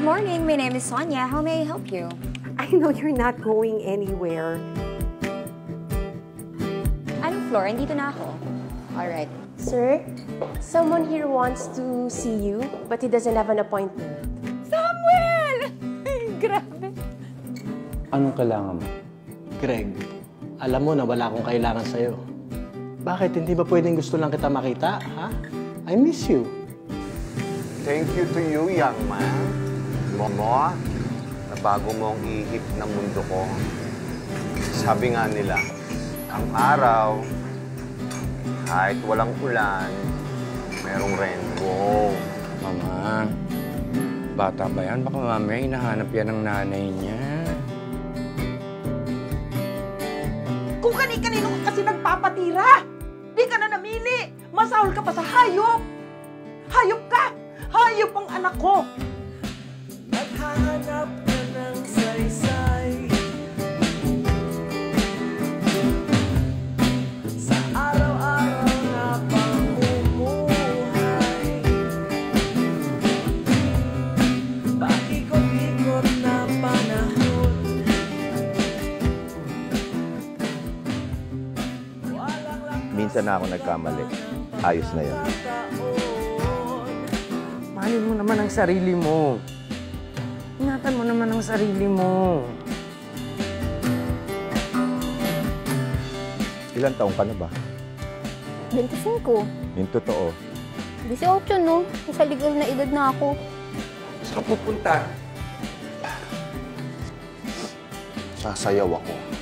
Good morning. My name is Sonia. How may I help you? I know you're not going anywhere. Anong floor? Andito na ako. Alright. Sir, someone here wants to see you, but he doesn't have an appointment. Samuel! Grabe. Anong kailangan mo? Greg, alam mo na wala akong kailangan sa'yo. Bakit hindi ba pwedeng gusto lang kita makita, ha? I miss you. Thank you to you, young man. Momo, na bago mo ang ihip ng mundo ko. Sabi nga nila, ang araw, kahit walang ulan, merong rainbow. Mama, bata ba yan? Baka mamaya hinahanap yan ng nanay niya. Kung kani-kanino ka kasi nagpapatira, di ka na namili. Masahol ka pa sa hayop. Hayop ka! Hayop ang anak ko! Minsan na ako nagkamali. Ayos na yun. Mahalin mo naman ang sarili mo. Ingatan mo naman ang sarili mo. Ilan taong ka na ba? 25. Yung totoo. 18, no? Nasa legal na edad na ako. Saan pupunta? Sasayaw ako.